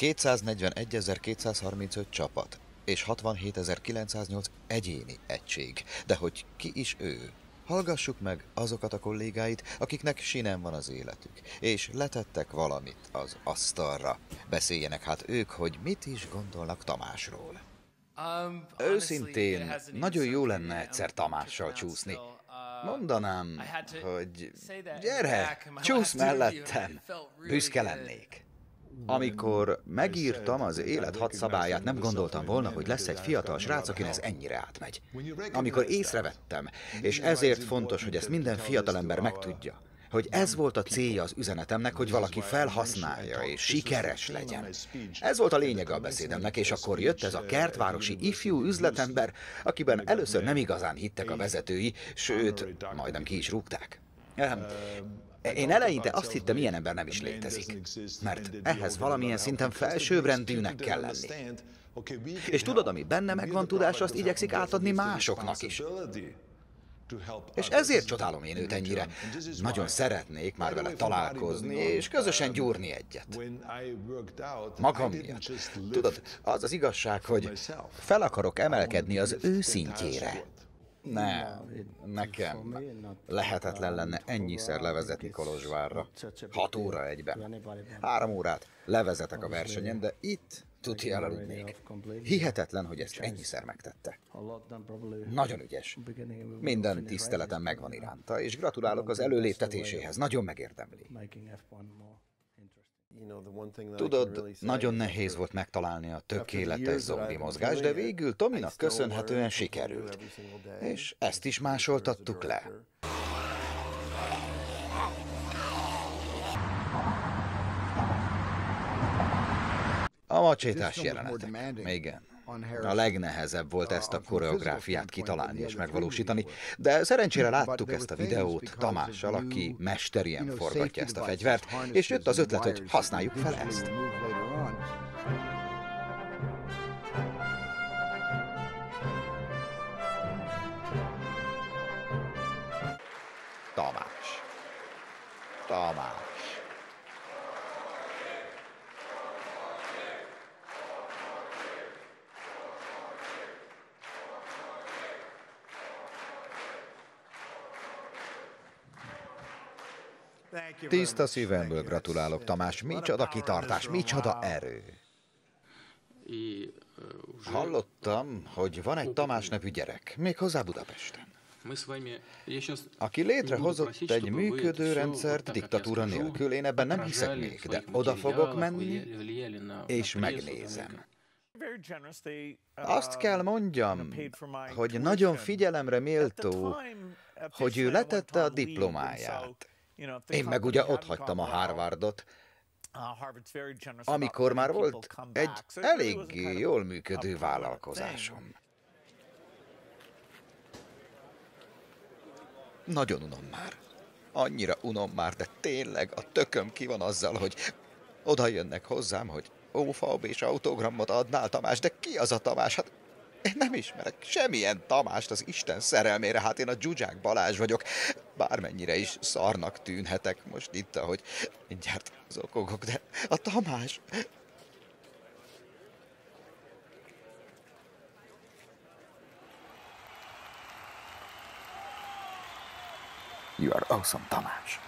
241.235 csapat és 67.908 egyéni egység. De hogy ki is ő? Hallgassuk meg azokat a kollégáit, akiknek sinem van az életük, és letettek valamit az asztalra. Beszéljenek hát ők, hogy mit is gondolnak Tamásról. Őszintén, nagyon jó lenne egyszer Tamással csúszni. Mondanám, hogy gyere, csúsz mellettem, büszke lennék. Amikor megírtam az élet hat szabályát, nem gondoltam volna, hogy lesz egy fiatal srác, akin ez ennyire átmegy. Amikor észrevettem, és ezért fontos, hogy ezt minden fiatalember megtudja, hogy ez volt a célja az üzenetemnek, hogy valaki felhasználja és sikeres legyen. Ez volt a lényege a beszédemnek, és akkor jött ez a kertvárosi ifjú üzletember, akiben először nem igazán hittek a vezetői, sőt, majdnem ki is rúgták. Én eleinte azt hittem, ilyen ember nem is létezik, mert ehhez valamilyen szinten felsőbbrendűnek kell lenni. És tudod, ami benne megvan tudás, azt igyekszik átadni másoknak is. És ezért csodálom én őt ennyire. Nagyon szeretnék már vele találkozni, és közösen gyúrni egyet. Magam miatt. Tudod, az az igazság, hogy fel akarok emelkedni az ő szintjére. Nem, nekem lehetetlen lenne ennyiszer levezetni Kolozsvárra. Hat óra egyben. Három órát levezetek a versenyen, de itt tuti elaludnék. Hihetetlen, hogy ezt ennyiszer megtette. Nagyon ügyes. Minden tiszteletem megvan iránta, és gratulálok az előléptetéséhez. Nagyon megérdemli. Tudod, nagyon nehéz volt megtalálni a tökéletes zombi mozgás, de végül Tominak köszönhetően sikerült. És ezt is másoltattuk le. A macsétás jelenetek. Igen. A legnehezebb volt ezt a koreográfiát kitalálni és megvalósítani, de szerencsére láttuk ezt a videót Tamással, aki mesterien forgatja ezt a fegyvert, és jött az ötlet, hogy használjuk fel ezt. Tamás. Tamás. Tiszta szívemből gratulálok, Tamás. Micsoda kitartás, micsoda erő. Hallottam, hogy van egy Tamás nevű gyerek, méghozzá Budapesten. Aki létrehozott egy működő rendszert diktatúra nélkül, én ebben nem hiszek még, de oda fogok menni, és megnézem. Azt kell mondjam, hogy nagyon figyelemre méltó, hogy ő letette a diplomáját. Én meg ugye ott hagytam a Harvardot, amikor már volt egy elég jól működő vállalkozásom. Nagyon unom már. Annyira unom már, de tényleg a tököm ki van azzal, hogy oda jönnek hozzám, hogy ófaub és autogramot adnál Tamás, de ki az a Tamás? Hát én nem ismerek semmilyen Tamást az Isten szerelmére, hát én a Dzsuzsák Balázs vagyok. Bármennyire is szarnak tűnhetek most itt, ahogy mindjárt zokogok, de a Tamás... You are awesome, Tamás.